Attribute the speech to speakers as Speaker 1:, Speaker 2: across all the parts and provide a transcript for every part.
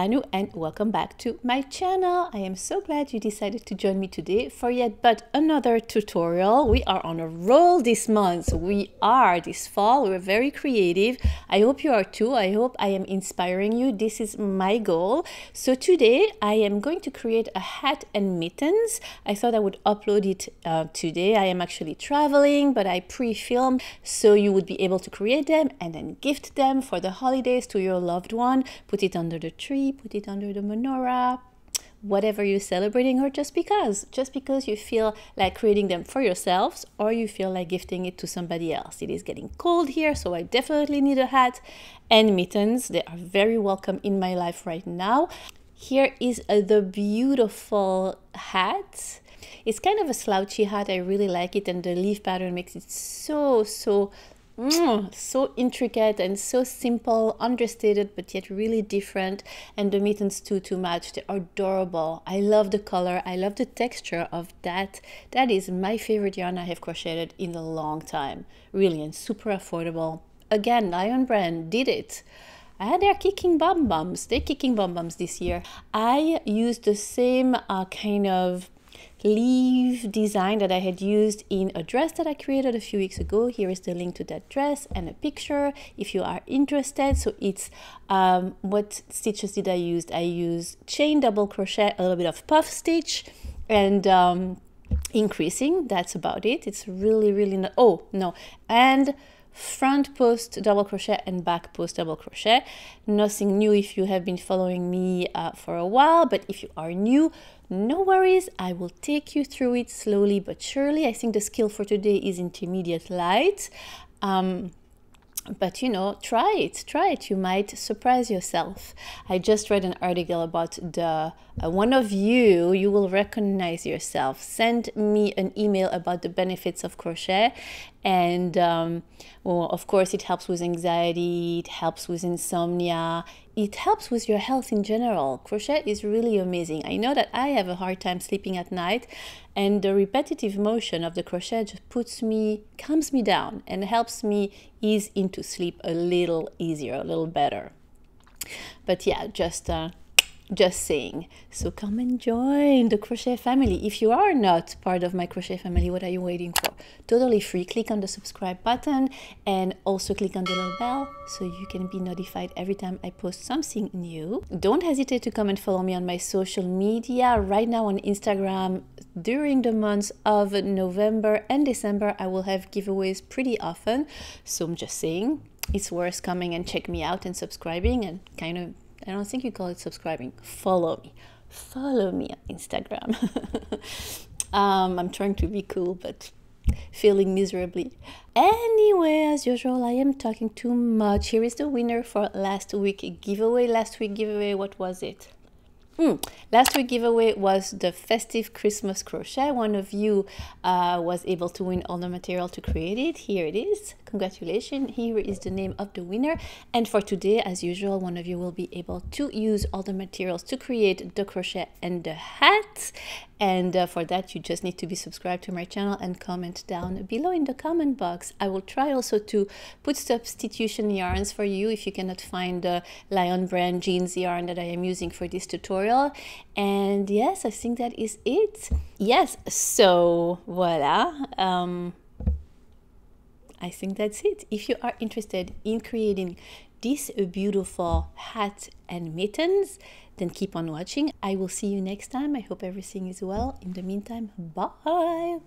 Speaker 1: Anu and welcome back to my channel. I am so glad you decided to join me today for yet but another tutorial. We are on a roll this month. We are this fall. We're very creative. I hope you are too. I hope I am inspiring you. This is my goal. So today I am going to create a hat and mittens. I thought I would upload it uh, today. I am actually traveling, but I pre-filmed so you would be able to create them and then gift them for the holidays to your loved one. Put it under the tree, put it under the menorah, whatever you're celebrating, or just because, just because you feel like creating them for yourselves or you feel like gifting it to somebody else. It is getting cold here, so I definitely need a hat and mittens. They are very welcome in my life right now. Here is uh, the beautiful hat. It's kind of a slouchy hat. I really like it, and the leaf pattern makes it so, so So intricate and so simple, understated, but yet really different. And the mittens too, too much. They're adorable. I love the color. I love the texture of that. That is my favorite yarn I have crocheted in a long time. Really, and super affordable. Again, Lion Brand did it. And they're kicking bum bums. They're kicking bum bums this year. I used the same uh, kind of leaf design that I had used in a dress that I created a few weeks ago. Here is the link to that dress and a picture if you are interested. So it's um, what stitches did I use? I used chain double crochet, a little bit of puff stitch and um, increasing. That's about it. It's really, really not, oh no. And front post double crochet and back post double crochet. Nothing new if you have been following me uh, for a while, but if you are new, no worries, I will take you through it slowly but surely. I think the skill for today is intermediate light. Um, but you know try it try it you might surprise yourself i just read an article about the uh, one of you you will recognize yourself send me an email about the benefits of crochet and um, well of course it helps with anxiety it helps with insomnia it helps with your health in general. Crochet is really amazing. I know that i have a hard time sleeping at night and the repetitive motion of the crochet just puts me calms me down and helps me ease into sleep a little easier a little better. But yeah just uh, just saying. So come and join the crochet family. If you are not part of my crochet family, what are you waiting for? Totally free. Click on the subscribe button and also click on the little bell so you can be notified every time I post something new. Don't hesitate to come and follow me on my social media. Right now on Instagram, during the months of November and December, I will have giveaways pretty often. So I'm just saying it's worth coming and check me out and subscribing and kind of I don't think you call it subscribing. Follow me. Follow me on Instagram. um, I'm trying to be cool, but failing miserably. Anyway, as usual, I am talking too much. Here is the winner for last week giveaway. Last week giveaway, what was it? Mm. Last week giveaway was the festive Christmas crochet. One of you uh, was able to win all the material to create it. Here it is. Congratulations. Here is the name of the winner. And for today, as usual, one of you will be able to use all the materials to create the crochet and the hat. And uh, for that, you just need to be subscribed to my channel and comment down below in the comment box. I will try also to put substitution yarns for you if you cannot find the Lion brand jeans yarn that I am using for this tutorial. And yes, I think that is it. Yes, so voila. Um, I think that's it. If you are interested in creating this beautiful hat and mittens, then keep on watching. I will see you next time. I hope everything is well. In the meantime, bye.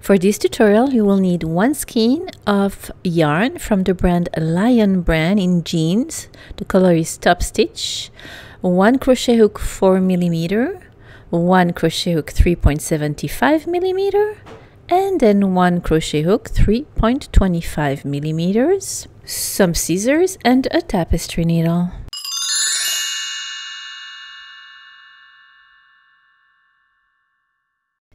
Speaker 1: For this tutorial, you will need one skein of yarn from the brand Lion brand in jeans. The color is top stitch. One crochet hook 4 millimeter, one crochet hook 3.75 millimeter, and then one crochet hook 3.25 millimeters, some scissors, and a tapestry needle.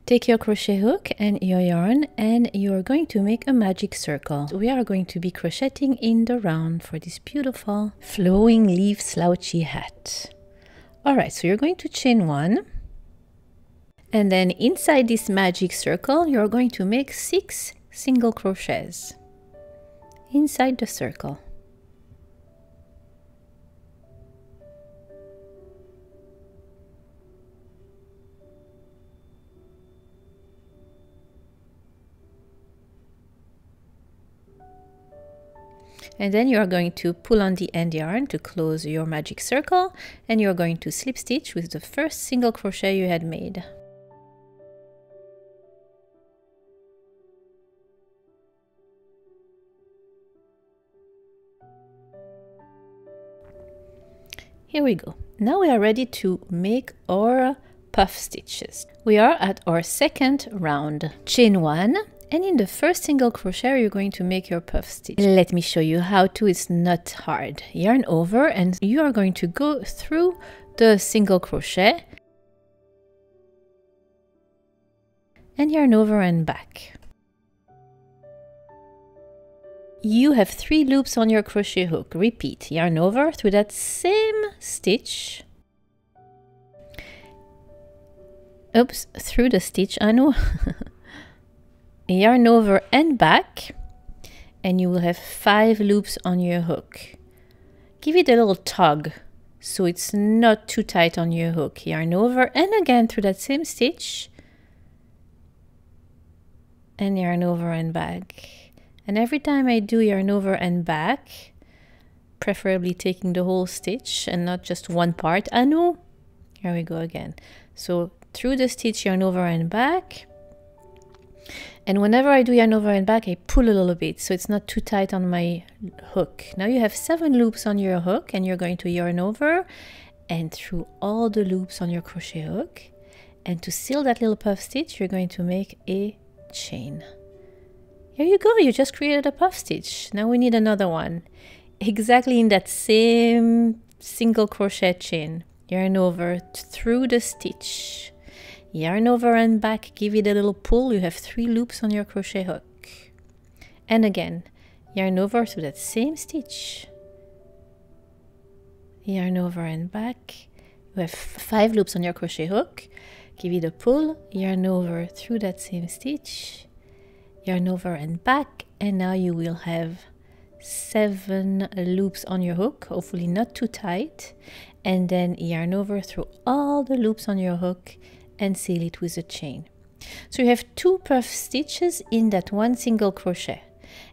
Speaker 1: Take your crochet hook and your yarn and you're going to make a magic circle. We are going to be crocheting in the round for this beautiful flowing leaf slouchy hat. Alright, so you're going to chain one and then inside this magic circle you're going to make six single crochets inside the circle. And then you are going to pull on the end yarn to close your magic circle and you're going to slip stitch with the first single crochet you had made. Here we go. Now we are ready to make our puff stitches. We are at our second round. Chain one and in the first single crochet you're going to make your puff stitch. Let me show you how to, it's not hard. Yarn over and you are going to go through the single crochet and yarn over and back. You have three loops on your crochet hook. Repeat, yarn over through that same stitch. Oops, through the stitch, I know. yarn over and back and you will have five loops on your hook. Give it a little tug so it's not too tight on your hook. Yarn over and again through that same stitch and yarn over and back. And every time I do yarn over and back, preferably taking the whole stitch and not just one part, ah, I know. Here we go again. So through the stitch, yarn over and back. And whenever I do yarn over and back, I pull a little bit so it's not too tight on my hook. Now you have seven loops on your hook and you're going to yarn over and through all the loops on your crochet hook. And to seal that little puff stitch, you're going to make a chain. Here you go, you just created a puff stitch. Now we need another one. Exactly in that same single crochet chain. Yarn over through the stitch. Yarn over and back, give it a little pull. You have three loops on your crochet hook. And again, yarn over through that same stitch. Yarn over and back. You have five loops on your crochet hook. Give it a pull, yarn over through that same stitch yarn over and back and now you will have seven loops on your hook hopefully not too tight and then yarn over through all the loops on your hook and seal it with a chain. So you have two puff stitches in that one single crochet.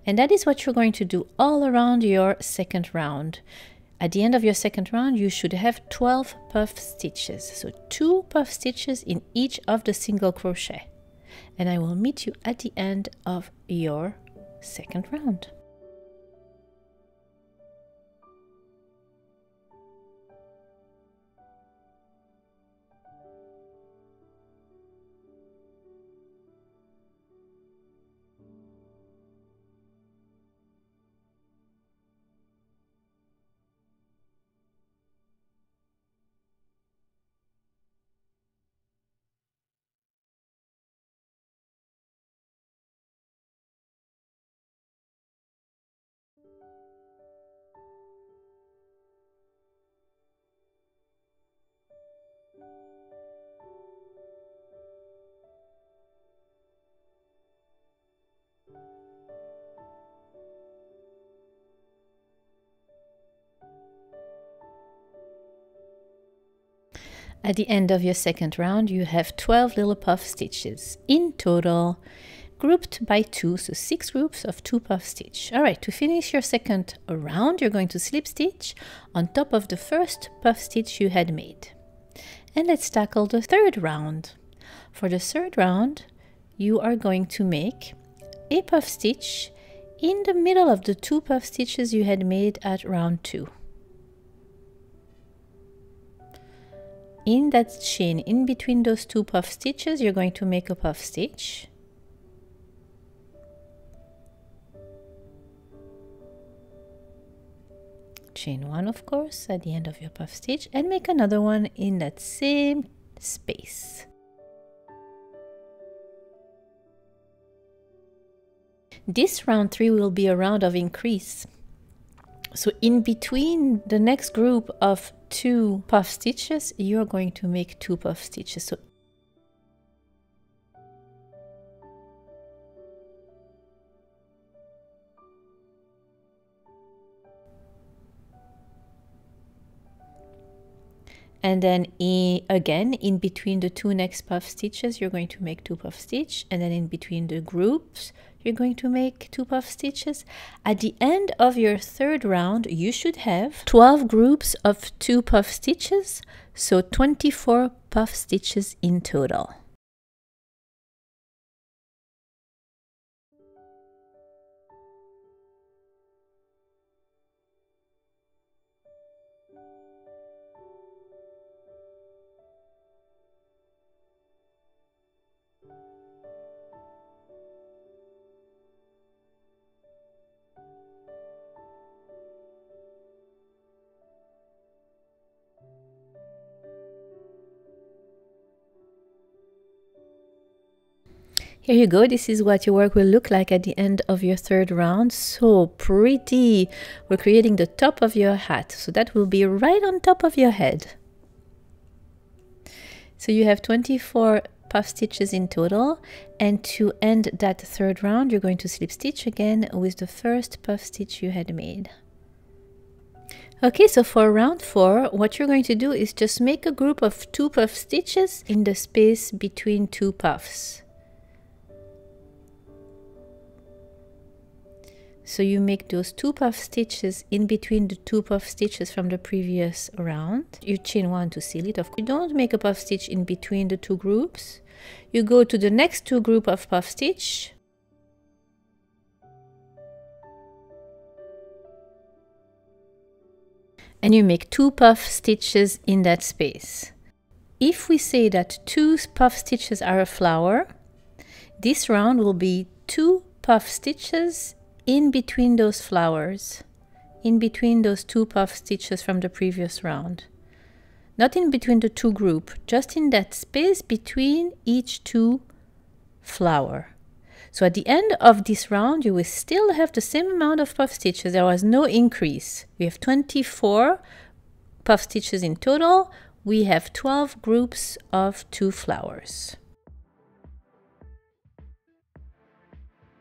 Speaker 1: And that is what you're going to do all around your second round. At the end of your second round you should have 12 puff stitches. So two puff stitches in each of the single crochet. And I will meet you at the end of your second round. At the end of your second round, you have 12 little puff stitches in total, grouped by two, so six groups of two puff stitch. All right, to finish your second round, you're going to slip stitch on top of the first puff stitch you had made. And let's tackle the third round. For the third round, you are going to make a puff stitch in the middle of the two puff stitches you had made at round two. In that chain in between those two puff stitches you're going to make a puff stitch. Chain one of course at the end of your puff stitch and make another one in that same space. This round three will be a round of increase. So in between the next group of two puff stitches, you're going to make two puff stitches. So and then in, again in between the two next puff stitches you're going to make two puff stitch. And then in between the groups you're going to make two puff stitches. At the end of your third round you should have 12 groups of two puff stitches. So 24 puff stitches in total Here you go. This is what your work will look like at the end of your third round. So pretty. We're creating the top of your hat. So that will be right on top of your head. So you have 24 puff stitches in total. And to end that third round, you're going to slip stitch again with the first puff stitch you had made. Okay, so for round four, what you're going to do is just make a group of two puff stitches in the space between two puffs. So you make those two puff stitches in between the two puff stitches from the previous round. You chain one to seal it. Of course, you don't make a puff stitch in between the two groups. You go to the next two group of puff stitch. And you make two puff stitches in that space. If we say that two puff stitches are a flower, this round will be two puff stitches in between those flowers, in between those two puff stitches from the previous round. Not in between the two group, just in that space between each two flower. So at the end of this round, you will still have the same amount of puff stitches. There was no increase. We have 24 puff stitches in total. We have 12 groups of two flowers.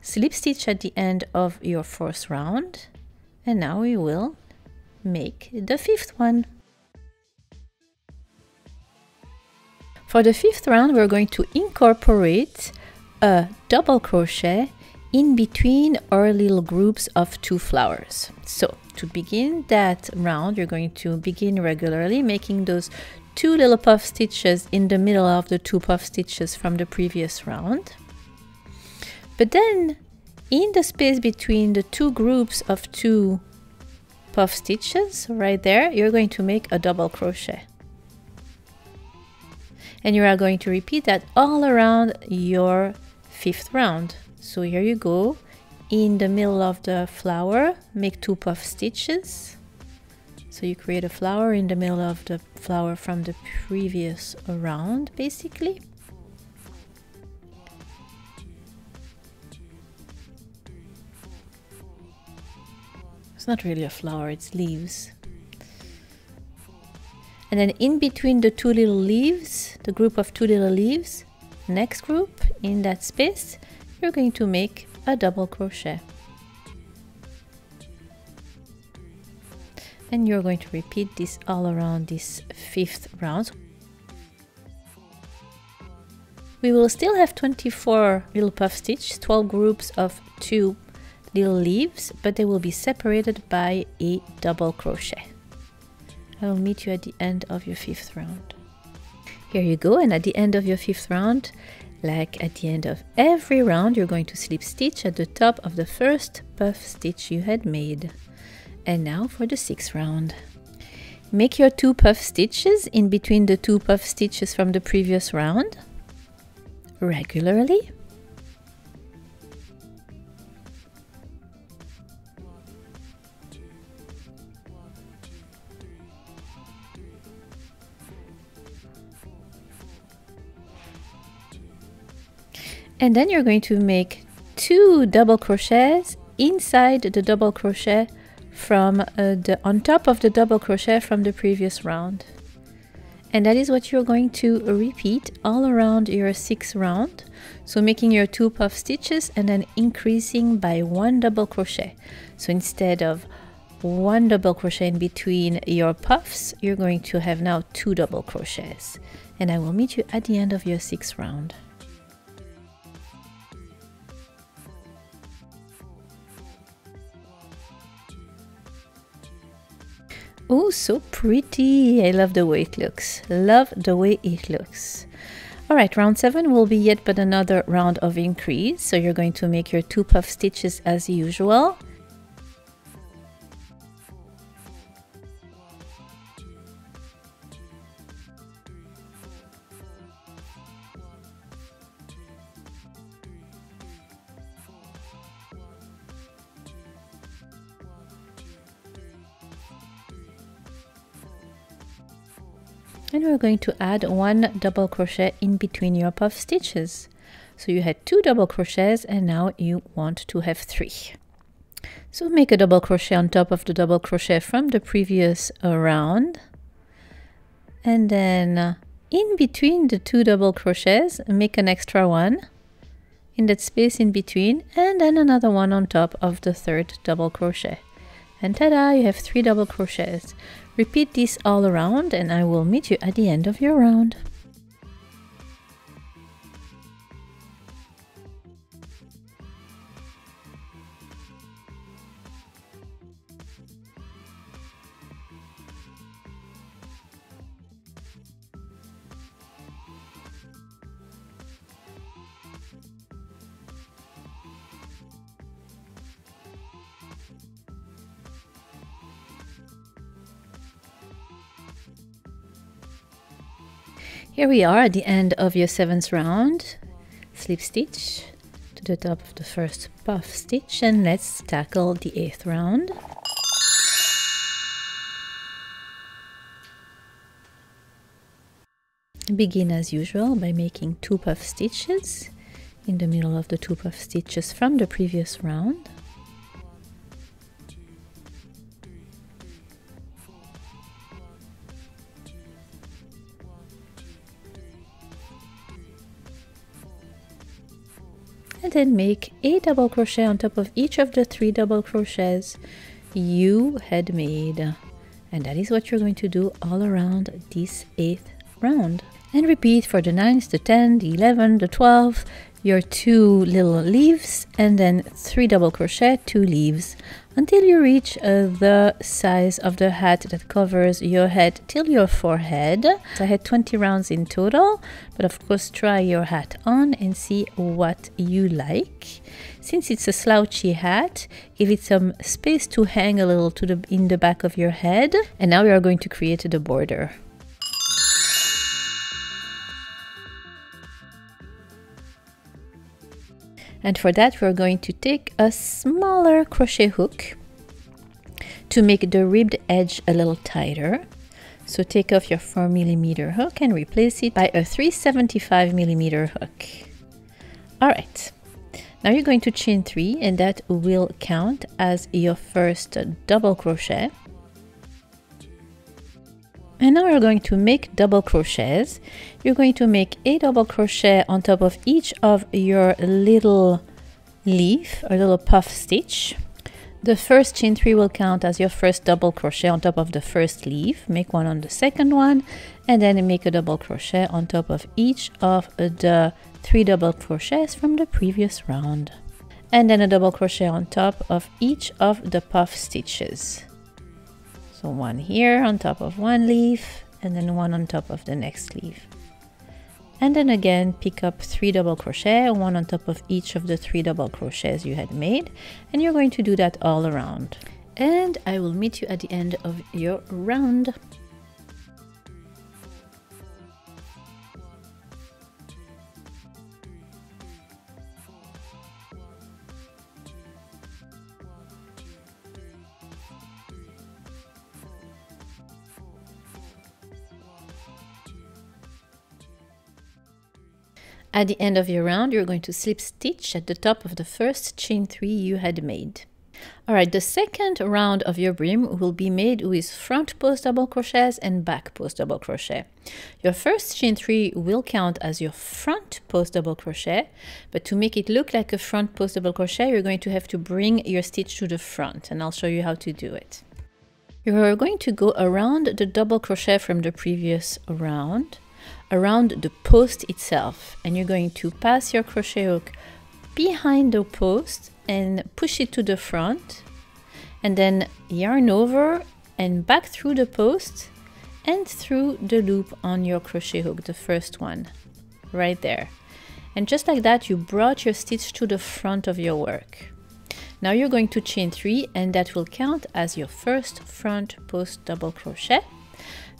Speaker 1: Slip stitch at the end of your fourth round and now we will make the fifth one. For the fifth round we're going to incorporate a double crochet in between our little groups of two flowers. So to begin that round you're going to begin regularly making those two little puff stitches in the middle of the two puff stitches from the previous round. But then in the space between the two groups of two puff stitches right there, you're going to make a double crochet. And you are going to repeat that all around your fifth round. So here you go. In the middle of the flower, make two puff stitches. So you create a flower in the middle of the flower from the previous round, basically. Not really a flower, it's leaves. And then in between the two little leaves, the group of two little leaves, next group in that space, you're going to make a double crochet. And you're going to repeat this all around this fifth round. We will still have 24 little puff stitch, 12 groups of two little leaves, but they will be separated by a double crochet. I will meet you at the end of your fifth round. Here you go, and at the end of your fifth round, like at the end of every round, you're going to slip stitch at the top of the first puff stitch you had made. And now for the sixth round. Make your two puff stitches in between the two puff stitches from the previous round regularly and then you're going to make two double crochets inside the double crochet from uh, the on top of the double crochet from the previous round and that is what you're going to repeat all around your sixth round so making your two puff stitches and then increasing by one double crochet so instead of one double crochet in between your puffs, you're going to have now two double crochets. And I will meet you at the end of your sixth round. Oh, so pretty. I love the way it looks. Love the way it looks. All right, round seven will be yet but another round of increase. So you're going to make your two puff stitches as usual. We're going to add one double crochet in between your puff stitches. So you had two double crochets and now you want to have three. So make a double crochet on top of the double crochet from the previous round. And then uh, in between the two double crochets make an extra one in that space in between and then another one on top of the third double crochet and ta-da you have three double crochets Repeat this all around and I will meet you at the end of your round. Here we are at the end of your seventh round. Slip stitch to the top of the first puff stitch and let's tackle the eighth round. Begin as usual by making two puff stitches in the middle of the two puff stitches from the previous round. And then make a double crochet on top of each of the three double crochets you had made. And that is what you're going to do all around this eighth round. And repeat for the ninth the 10 the 11 the 12 your two little leaves and then three double crochet two leaves until you reach uh, the size of the hat that covers your head till your forehead. So I had 20 rounds in total, but of course try your hat on and see what you like. Since it's a slouchy hat, give it some space to hang a little to the in the back of your head. And now we are going to create the border. And for that we're going to take a smaller crochet hook to make the ribbed edge a little tighter. So take off your 4 millimeter hook and replace it by a 375 millimeter hook. All right. Now you're going to chain three and that will count as your first double crochet and now we're going to make double crochets. You're going to make a double crochet on top of each of your little leaf or little puff stitch. The first chain three will count as your first double crochet on top of the first leaf. Make one on the second one and then make a double crochet on top of each of the three double crochets from the previous round. And then a double crochet on top of each of the puff stitches. So one here on top of one leaf and then one on top of the next leaf. And then again, pick up three double crochet, one on top of each of the three double crochets you had made. And you're going to do that all around. And I will meet you at the end of your round. At the end of your round, you're going to slip stitch at the top of the first chain three you had made. All right, the second round of your brim will be made with front post double crochets and back post double crochet. Your first chain three will count as your front post double crochet, but to make it look like a front post double crochet, you're going to have to bring your stitch to the front, and I'll show you how to do it. You're going to go around the double crochet from the previous round, around the post itself, and you're going to pass your crochet hook behind the post and push it to the front, and then yarn over and back through the post and through the loop on your crochet hook, the first one, right there. And just like that, you brought your stitch to the front of your work. Now you're going to chain three and that will count as your first front post double crochet.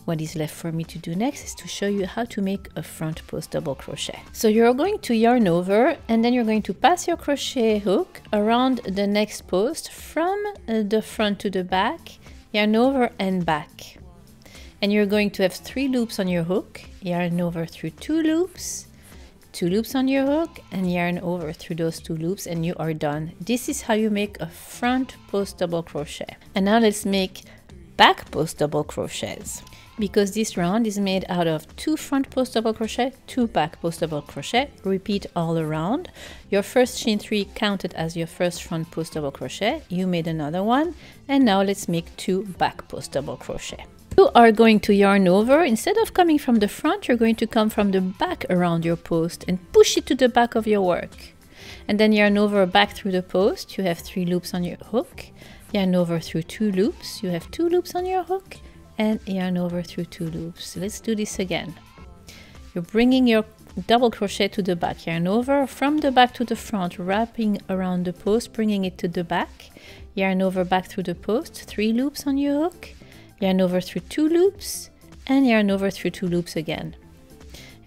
Speaker 1: What is left for me to do next is to show you how to make a front post double crochet. So you're going to yarn over and then you're going to pass your crochet hook around the next post from uh, the front to the back, yarn over and back. And you're going to have three loops on your hook, yarn over through two loops, two loops on your hook and yarn over through those two loops and you are done. This is how you make a front post double crochet. And now let's make back post double crochets. Because this round is made out of two front post double crochet, two back post double crochet, repeat all around. Your first chain three counted as your first front post double crochet, you made another one, and now let's make two back post double crochet. You are going to yarn over. Instead of coming from the front, you're going to come from the back around your post and push it to the back of your work. And then yarn over back through the post. You have three loops on your hook. Yarn over through two loops. You have two loops on your hook and yarn over through two loops. Let's do this again. You're bringing your double crochet to the back, yarn over from the back to the front, wrapping around the post, bringing it to the back, yarn over back through the post, three loops on your hook, yarn over through two loops and yarn over through two loops again.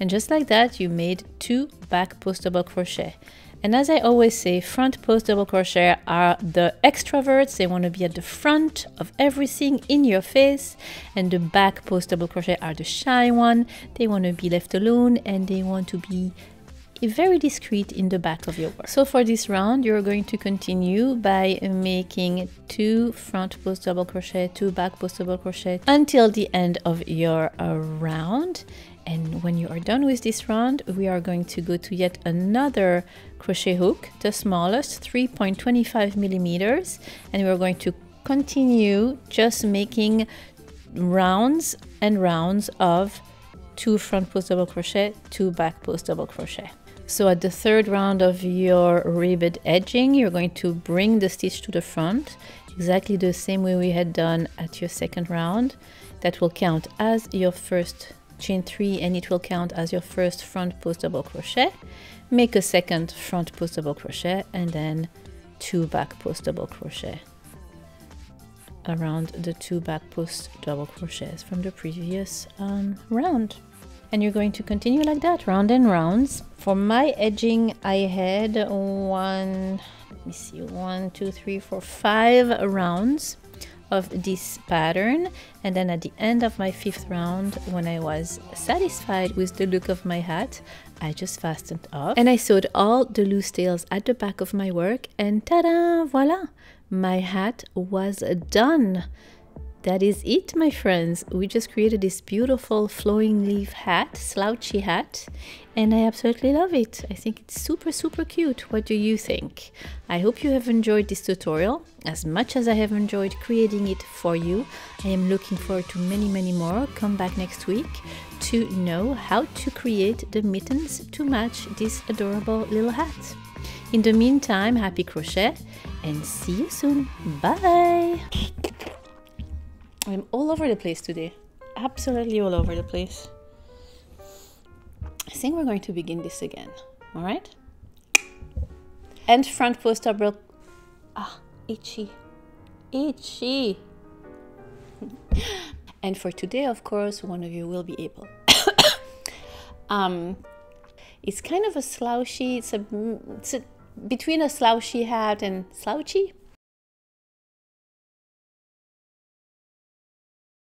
Speaker 1: And just like that, you made two back post double crochet. And as I always say, front post double crochet are the extroverts. They want to be at the front of everything in your face. And the back post double crochet are the shy one. They want to be left alone and they want to be very discreet in the back of your work. So for this round, you're going to continue by making two front post double crochet, two back post double crochet until the end of your round. And when you are done with this round, we are going to go to yet another crochet hook, the smallest, 3.25 millimeters, and we're going to continue just making rounds and rounds of two front post double crochet, two back post double crochet. So at the third round of your ribbed edging, you're going to bring the stitch to the front, exactly the same way we had done at your second round. That will count as your first chain three and it will count as your first front post double crochet. Make a second front post double crochet and then two back post double crochet. Around the two back post double crochets from the previous um, round. And you're going to continue like that round and rounds. For my edging i had one let me see one two three four five rounds of this pattern. And then at the end of my fifth round when I was satisfied with the look of my hat I just fastened up. And I sewed all the loose tails at the back of my work and ta-da voila my hat was done that is it, my friends. We just created this beautiful flowing leaf hat, slouchy hat, and I absolutely love it. I think it's super, super cute. What do you think? I hope you have enjoyed this tutorial as much as I have enjoyed creating it for you. I am looking forward to many, many more. Come back next week to know how to create the mittens to match this adorable little hat. In the meantime, happy crochet and see you soon. Bye! I'm all over the place today. Absolutely all over the place. I think we're going to begin this again. All right? And front post double. Ah, itchy. Itchy. and for today, of course, one of you will be able. um, it's kind of a slouchy, it's a, it's a between a slouchy hat and slouchy